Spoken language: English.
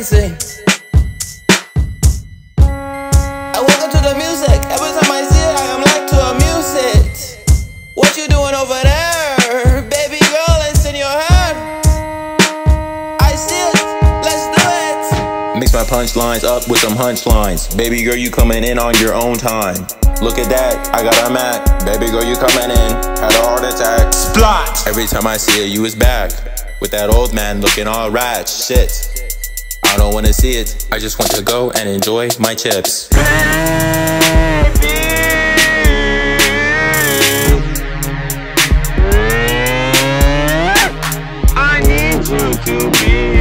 dancing. I welcome to the music. Every time I see it, I am like to amuse it. What you doing over there, baby girl? It's in your head. I see it. Let's do it. Mix my punchlines up with some hunch lines. Baby girl, you coming in on your own time. Look at that, I got a Mac. Baby girl, you coming in, had a heart attack. Splot! Every time I see it, you is back. With that old man looking all rat. Shit wanna see it. I just want to go and enjoy my chips. Baby. to be